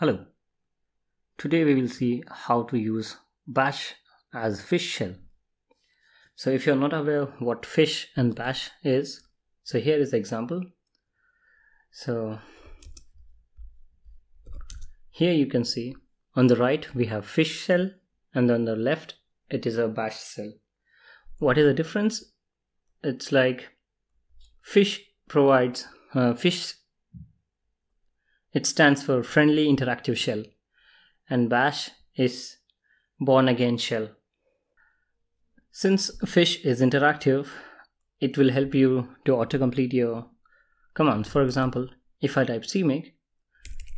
Hello. Today we will see how to use bash as fish shell. So if you're not aware what fish and bash is, so here is the example. So here you can see on the right we have fish shell and on the left it is a bash shell. What is the difference? It's like fish provides uh, fish it stands for Friendly Interactive Shell, and Bash is Born Again Shell. Since Fish is interactive, it will help you to autocomplete your commands. For example, if I type cmake,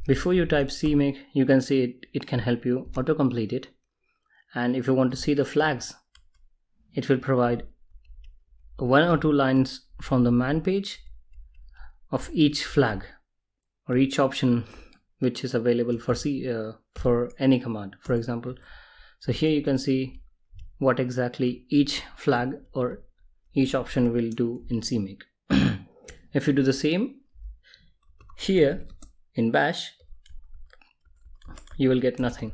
before you type cmake, you can see it, it can help you autocomplete it. And if you want to see the flags, it will provide one or two lines from the man page of each flag or each option which is available for C, uh, for any command. For example so here you can see what exactly each flag or each option will do in CMake if you do the same here in bash you will get nothing.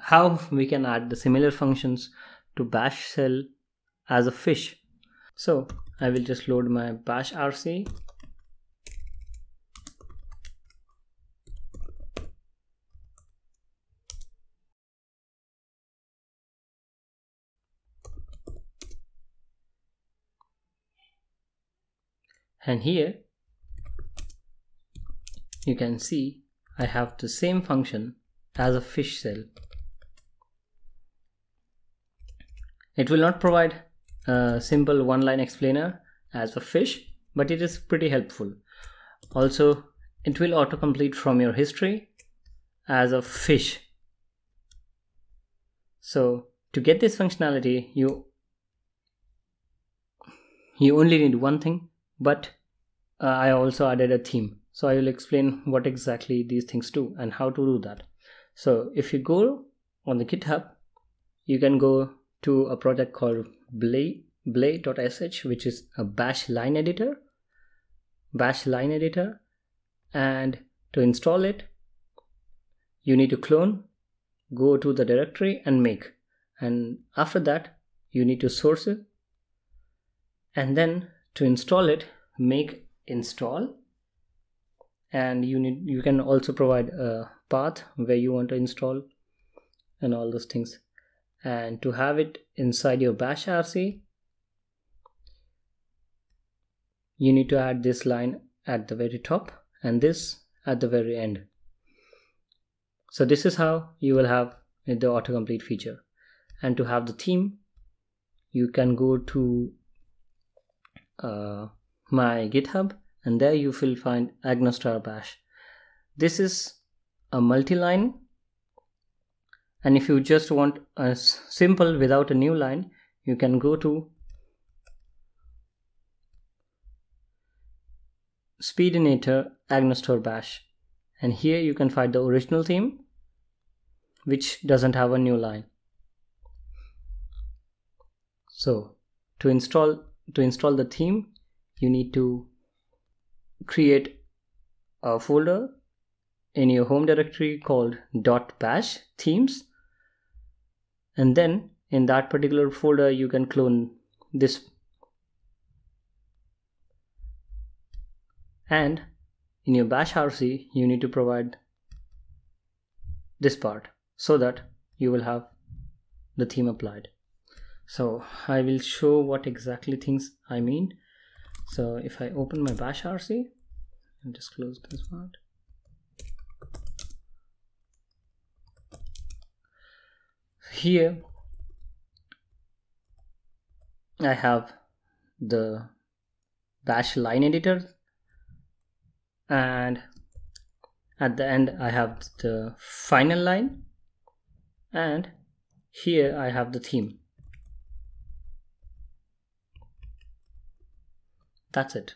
How we can add the similar functions to bash shell as a fish. So I will just load my bash RC. And here you can see I have the same function as a fish shell It will not provide a simple one-line explainer as a fish, but it is pretty helpful. Also, it will autocomplete from your history as a fish. So to get this functionality, you you only need one thing, but uh, I also added a theme. So I will explain what exactly these things do and how to do that. So if you go on the GitHub, you can go to a project called Blay, ble.sh, which is a bash line editor. Bash line editor. And to install it, you need to clone, go to the directory and make. And after that, you need to source it. And then to install it, make install. And you need you can also provide a path where you want to install and all those things and to have it inside your bash rc you need to add this line at the very top and this at the very end. So this is how you will have the autocomplete feature. And to have the theme you can go to uh, my github and there you will find agnoster bash. This is a multi-line and if you just want a simple without a new line you can go to speedenator Agnoster bash. And here you can find the original theme which doesn't have a new line. So to install to install the theme you need to create a folder in your home directory called .bash themes and then in that particular folder you can clone this. And in your bash rc you need to provide this part so that you will have the theme applied. So i will show what exactly things i mean. So if i open my bash rc and just close this part here I have the bash line editor and at the end I have the final line and here I have the theme. That's it.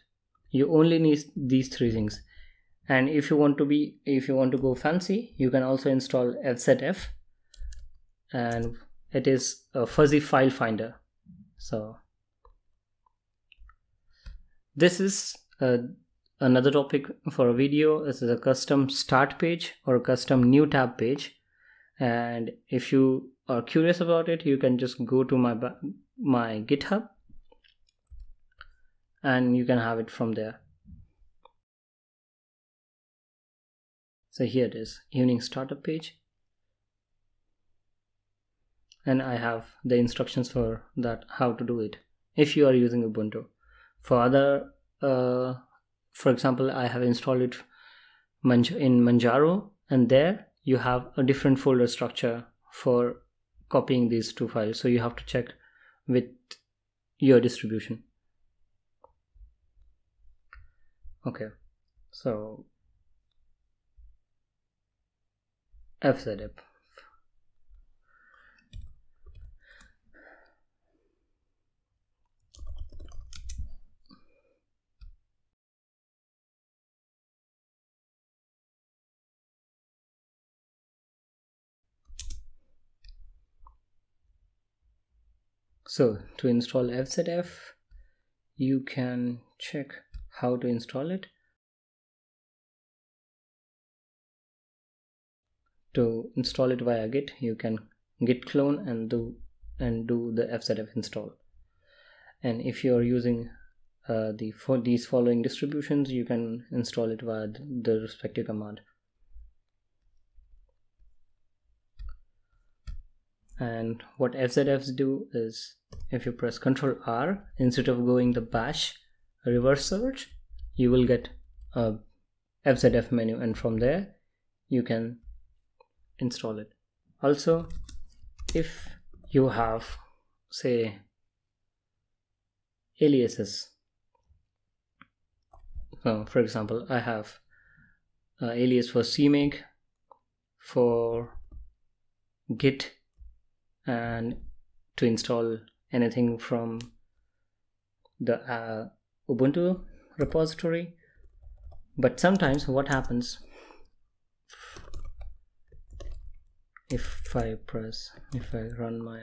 You only need these three things. And if you want to be if you want to go fancy you can also install fzf and it is a fuzzy file finder. So this is another topic for a video. This is a custom start page or a custom new tab page. And if you are curious about it you can just go to my my github and you can have it from there. So here it is evening startup page and I have the instructions for that how to do it if you are using Ubuntu. For other uh, for example I have installed it in Manjaro and there you have a different folder structure for copying these two files. So you have to check with your distribution. Okay so fzf so to install fzf you can check how to install it. To install it via git you can git clone and do and do the fzf install. And if you are using uh, the for these following distributions you can install it via the respective command and what fzfs do is if you press ctrl r instead of going the bash reverse search you will get a fzf menu. And from there you can install it. Also if you have say aliases so for example i have alias for cmake for git and to install anything from the uh, Ubuntu repository. But sometimes what happens if I press if I run my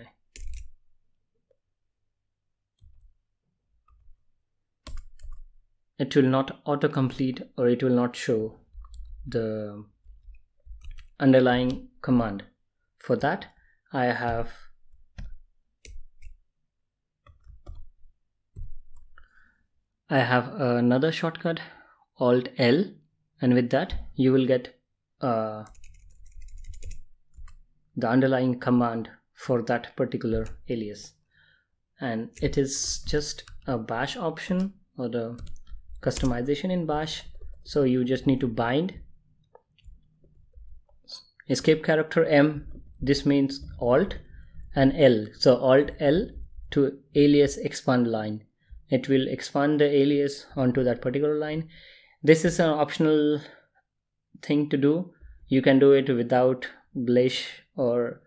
it will not autocomplete or it will not show the underlying command. For that I have. I have another shortcut alt L and with that you will get uh, the underlying command for that particular alias. And it is just a bash option or the customization in bash. So you just need to bind escape character M this means alt and L. So alt L to alias expand line. It will expand the alias onto that particular line. This is an optional thing to do. You can do it without Blesh or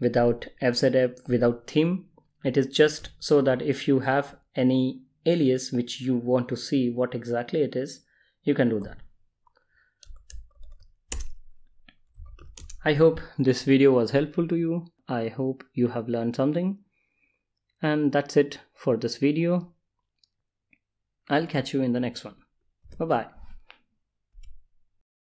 without FZF, without theme. It is just so that if you have any alias which you want to see what exactly it is, you can do that. I hope this video was helpful to you. I hope you have learned something. And that's it for this video. I'll catch you in the next one. Bye bye.